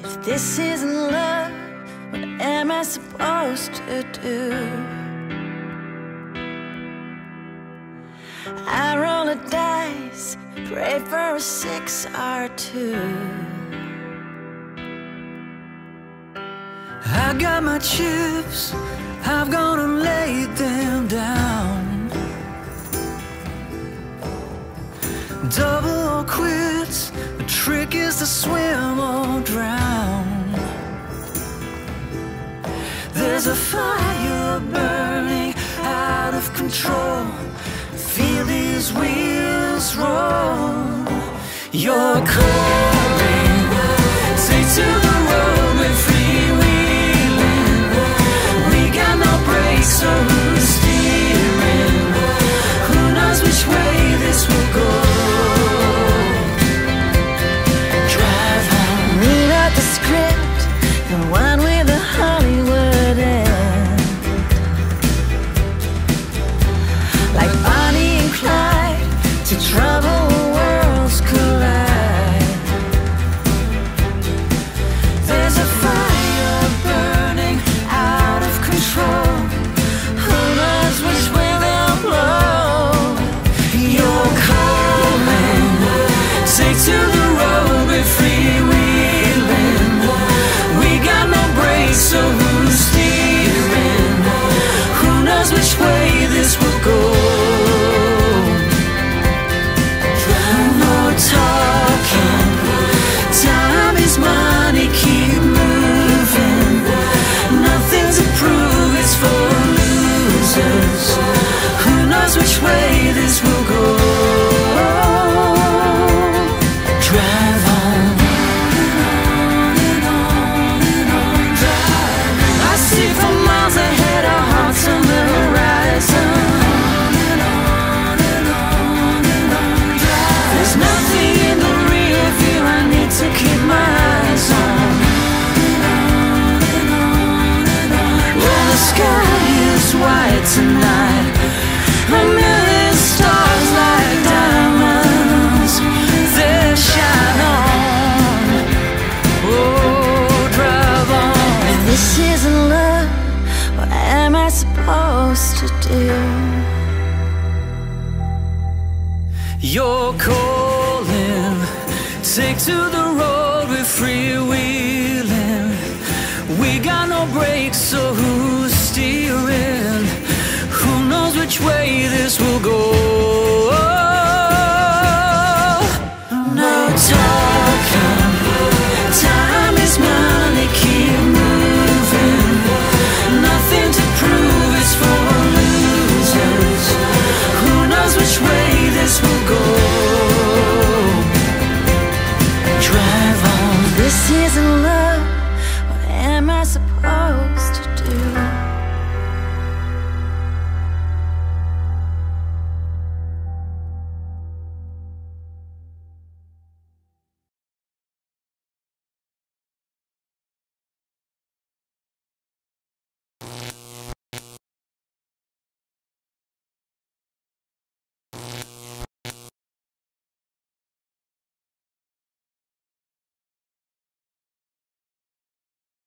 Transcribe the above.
If this isn't love, what am I supposed to do? I roll a dice, pray for a six or two. I got my chips, I've gone and laid them down. Double trick is to swim or drown. There's a fire burning out of control. Feel these wheels roll. You're calling, take to this will go? You're calling, take to the road we're freewheeling. We got no brakes, so who's steering? Who knows which way this will go?